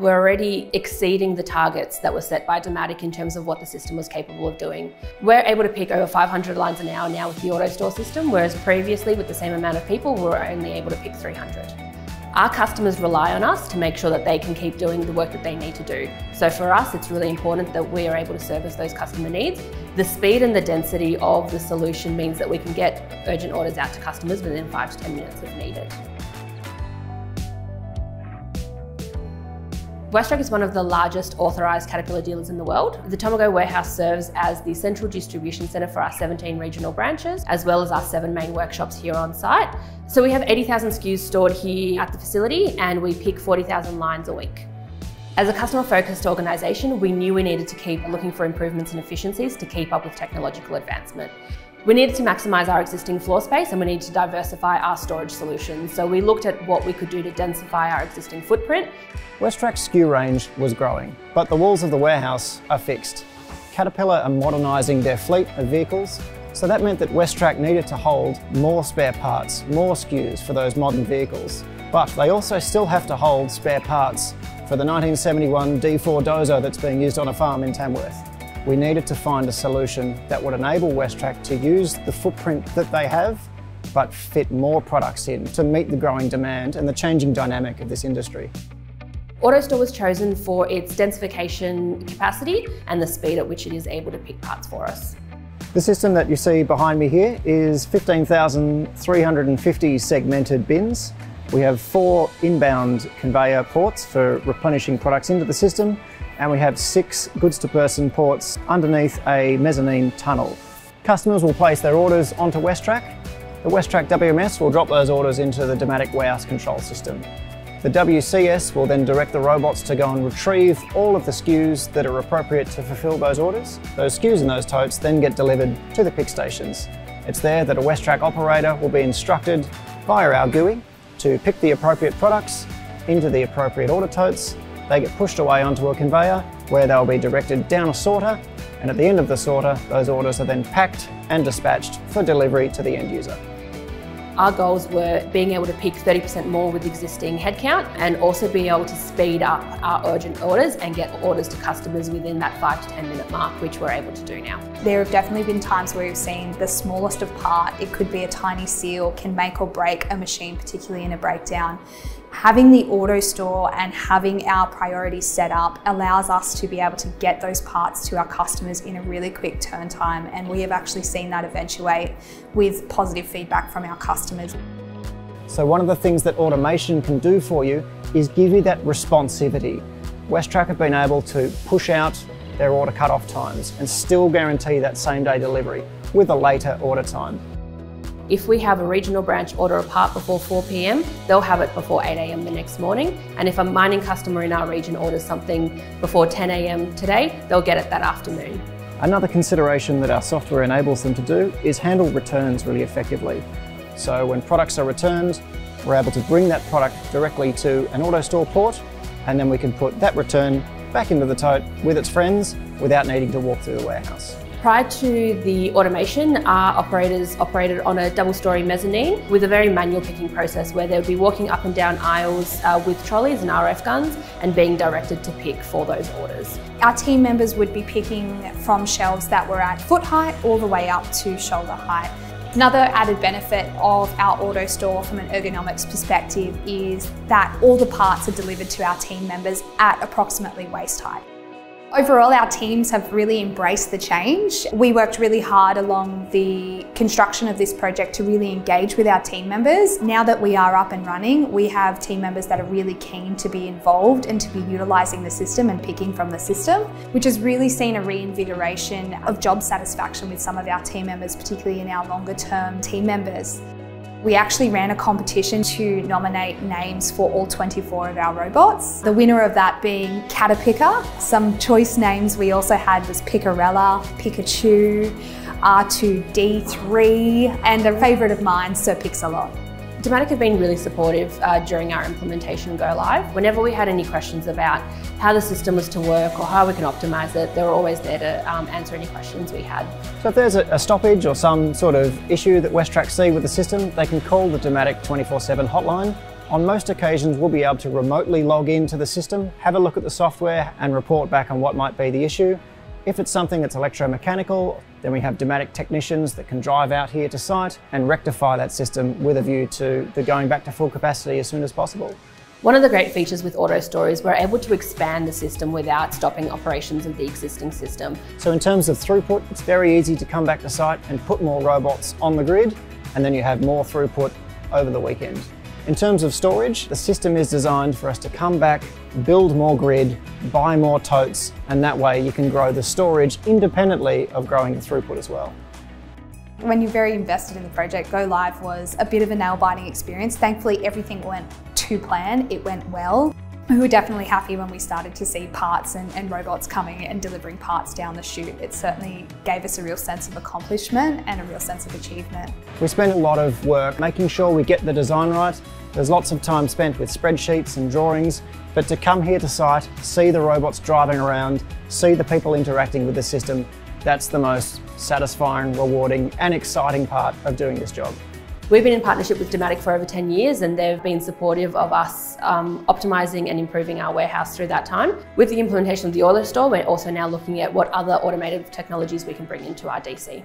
We're already exceeding the targets that were set by Dematic in terms of what the system was capable of doing. We're able to pick over 500 lines an hour now with the AutoStore system, whereas previously with the same amount of people, we were only able to pick 300. Our customers rely on us to make sure that they can keep doing the work that they need to do. So for us, it's really important that we are able to service those customer needs. The speed and the density of the solution means that we can get urgent orders out to customers within five to 10 minutes if needed. WesTrac is one of the largest authorised Caterpillar dealers in the world. The Tomago warehouse serves as the central distribution centre for our 17 regional branches, as well as our seven main workshops here on site. So we have 80,000 SKUs stored here at the facility and we pick 40,000 lines a week. As a customer focused organisation, we knew we needed to keep looking for improvements and efficiencies to keep up with technological advancement. We needed to maximise our existing floor space and we needed to diversify our storage solutions. So we looked at what we could do to densify our existing footprint. WesTrac's SKU range was growing, but the walls of the warehouse are fixed. Caterpillar are modernising their fleet of vehicles, so that meant that WesTrac needed to hold more spare parts, more SKUs for those modern vehicles. But they also still have to hold spare parts for the 1971 D4 dozer that's being used on a farm in Tamworth we needed to find a solution that would enable WesTrac to use the footprint that they have but fit more products in to meet the growing demand and the changing dynamic of this industry. AutoStore was chosen for its densification capacity and the speed at which it is able to pick parts for us. The system that you see behind me here is 15,350 segmented bins. We have four inbound conveyor ports for replenishing products into the system and we have six goods to person ports underneath a mezzanine tunnel. Customers will place their orders onto WesTrac. The WesTrac WMS will drop those orders into the Dematic warehouse control system. The WCS will then direct the robots to go and retrieve all of the SKUs that are appropriate to fulfill those orders. Those SKUs in those totes then get delivered to the pick stations. It's there that a WesTrac operator will be instructed via our GUI to pick the appropriate products into the appropriate order totes they get pushed away onto a conveyor where they'll be directed down a sorter and at the end of the sorter, those orders are then packed and dispatched for delivery to the end user. Our goals were being able to pick 30% more with existing headcount and also being able to speed up our urgent orders and get orders to customers within that 5 to 10 minute mark, which we're able to do now. There have definitely been times where we've seen the smallest of part, it could be a tiny seal, can make or break a machine, particularly in a breakdown. Having the AutoStore and having our priorities set up allows us to be able to get those parts to our customers in a really quick turn time. And we have actually seen that eventuate with positive feedback from our customers. So one of the things that automation can do for you is give you that responsivity. WesTrac have been able to push out their order cut-off times and still guarantee that same day delivery with a later order time. If we have a regional branch order a part before 4 p.m., they'll have it before 8 a.m. the next morning. And if a mining customer in our region orders something before 10 a.m. today, they'll get it that afternoon. Another consideration that our software enables them to do is handle returns really effectively. So when products are returned, we're able to bring that product directly to an AutoStore port, and then we can put that return back into the tote with its friends without needing to walk through the warehouse. Prior to the automation, our operators operated on a double-storey mezzanine with a very manual picking process where they would be walking up and down aisles uh, with trolleys and RF guns and being directed to pick for those orders. Our team members would be picking from shelves that were at foot height all the way up to shoulder height. Another added benefit of our AutoStore from an ergonomics perspective is that all the parts are delivered to our team members at approximately waist height. Overall, our teams have really embraced the change. We worked really hard along the construction of this project to really engage with our team members. Now that we are up and running, we have team members that are really keen to be involved and to be utilising the system and picking from the system, which has really seen a reinvigoration of job satisfaction with some of our team members, particularly in our longer term team members. We actually ran a competition to nominate names for all 24 of our robots. The winner of that being Caterpicker. Some choice names we also had was Picarella, Pikachu, R2D3, and a favourite of mine, Sir Pix-a-Lot. Dematic have been really supportive uh, during our implementation go live. Whenever we had any questions about how the system was to work or how we can optimise it, they were always there to um, answer any questions we had. So if there's a, a, stoppage or some sort of issue that WesTrac see with the system, they can call the Dematic 24-7 hotline On most occasions, we'll be able to remotely log into the system, have a look at the software and report back on what might be the issue. If it's something that's electromechanical, then we have Dematic technicians that can drive out here to site and rectify that system with a view to the going back to full capacity as soon as possible. One of the great features with AutoStore is we're able to expand the system without stopping operations of the existing system. So in terms of throughput, it's very easy to come back to site and put more robots on the grid, and then you have more throughput over the weekend. In terms of storage, the system is designed for us to come back, build more grid, buy more totes, and that way you can grow the storage independently of growing the throughput as well. When you're very invested in the project, Go Live was a bit of a nail-biting experience. Thankfully, everything went to plan, it went well. We were definitely happy when we started to see parts and, and, robots coming and delivering parts down the chute. It certainly gave us a real sense of accomplishment and a real sense of achievement. We spent a lot of work making sure we get the design right. There's lots of time spent with spreadsheets and drawings, but to come here to site, see the robots driving around, see the people interacting with the system, that's the most satisfying, rewarding and exciting part of doing this job. We've been in partnership with Dematic for over 10 years and they've been supportive of us um, optimising and improving our warehouse through that time. With the implementation of the AutoStore, we're also now looking at what other automated technologies we can bring into our DC.